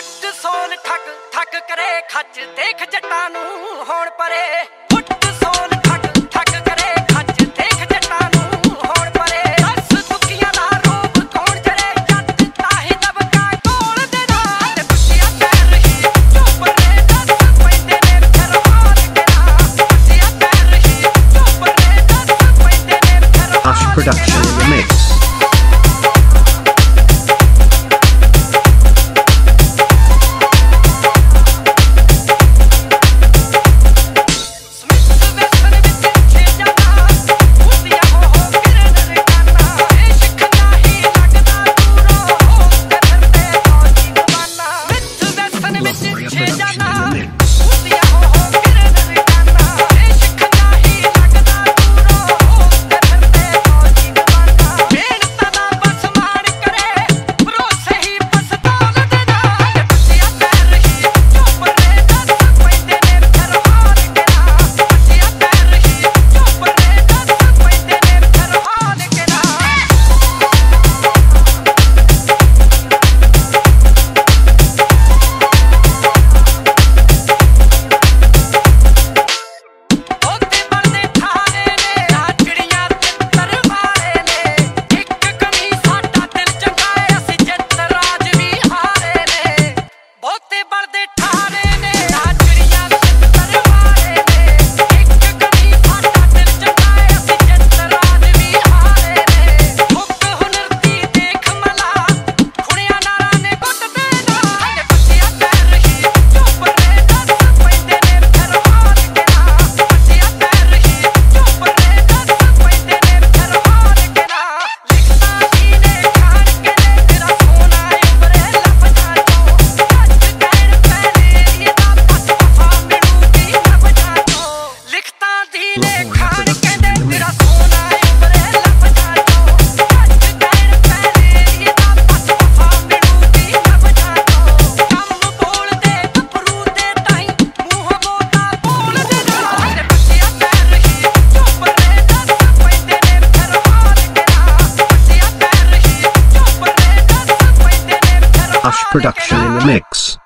ਉੱਟ ਸੋਨ ਠੱਕ ਠੱਕ ਕਰੇ ਖੱਚ ਦੇਖ ਜੱਟਾਂ ਨੂੰ ਹੋਣ ਪਰੇ। ਉੱਟ ਸੋਨ ਠੱਕ ਠੱਕ ਕਰੇ ਖੱਚ ਦੇਖ ਜੱਟਾਂ ਨੂੰ ਹੋਣ ਪਰੇ। ਦੱਸ ਤੁਕੀਆਂ ਦਾ ਰੂਪ ਕੌਣ ਜਰੇ ਜੱਟ ਤਾਹੀ ਦਬਕਾ ਕੋਲ ਦੇ ਨਾਲ। ਤੇ ਖੁਸ਼ੀਆਂ ਤੇ ਰਹੀ ਚੁੱਪਰੇ ਦੱਸ ਪੈਂਦੇ ਨੇ ਫਰਮਾਨ ਤੇਰਾ ਖੁਸ਼ੀਆਂ ਤੇ ਰਹੀ ਚੁੱਪਰੇ ਦੱਸ ਪੈਂਦੇ ਨੇ Farman production Stand up now. production in the mix.